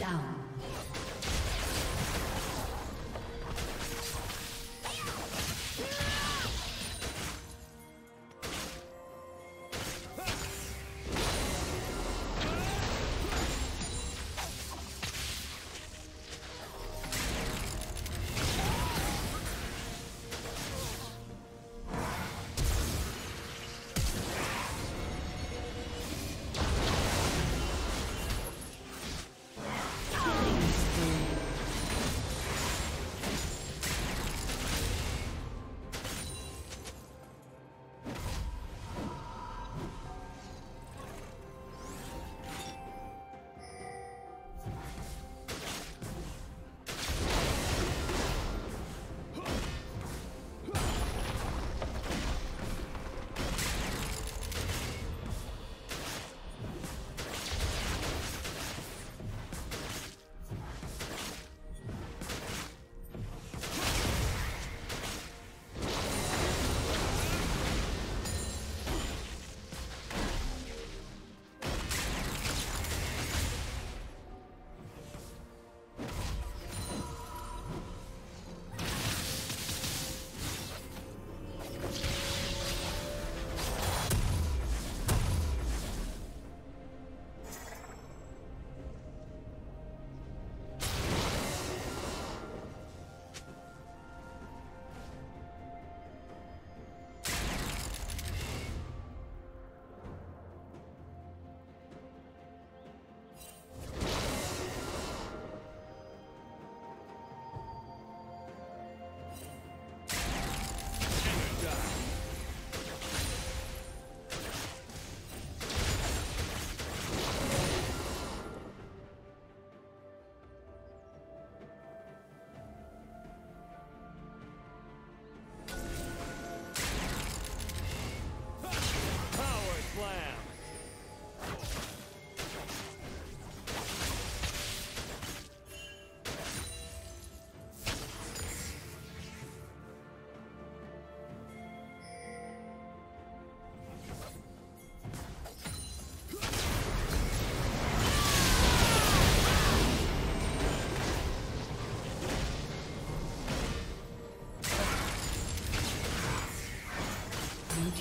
Down.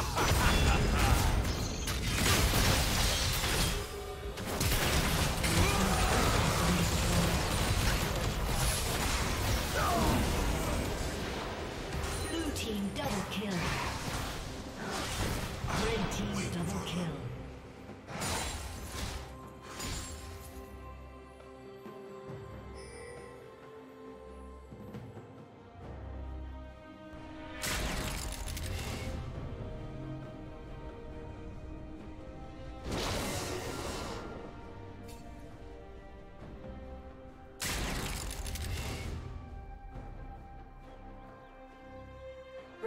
Ha ha ha!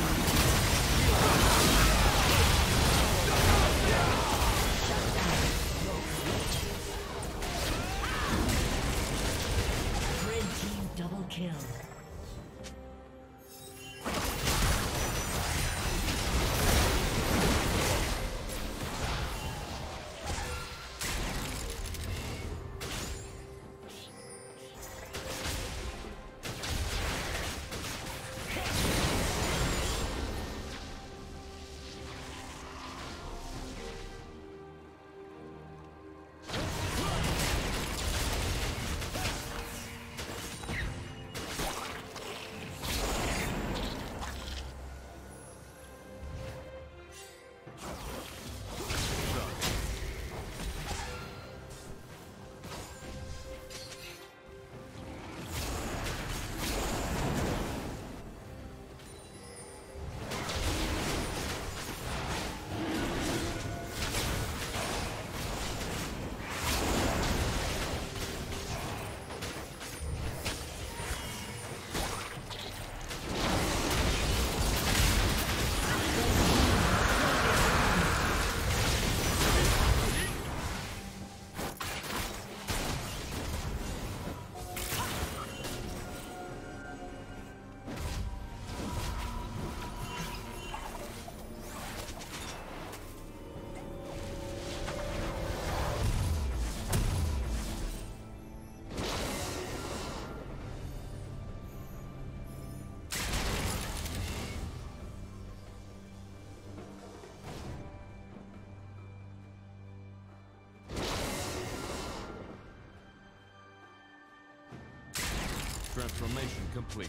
Thank you. Transformation complete.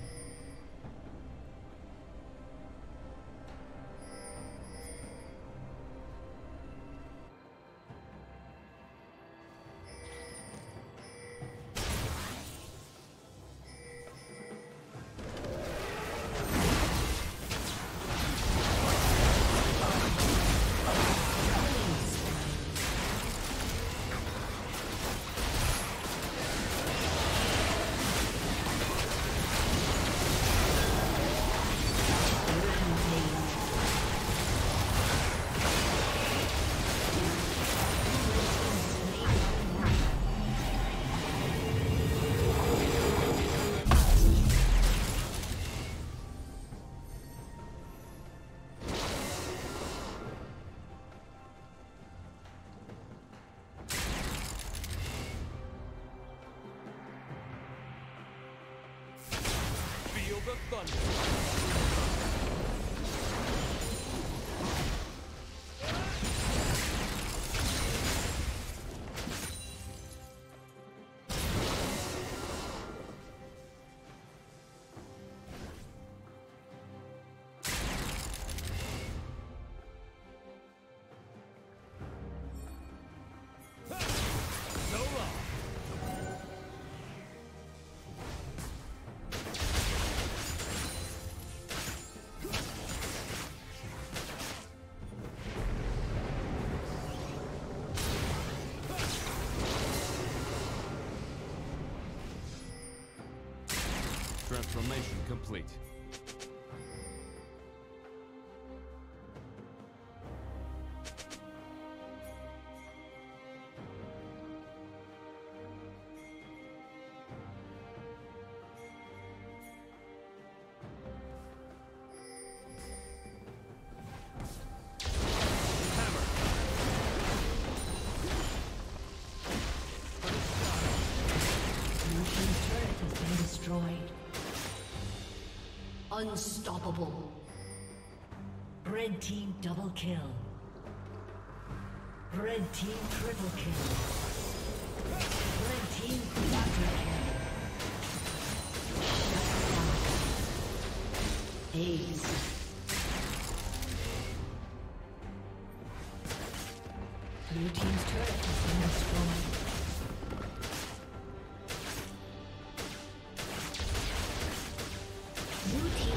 Transformation complete. Unstoppable. Red team double kill. Red team triple kill. Red team quadra kill. Ace. Blue team's turret has been destroyed.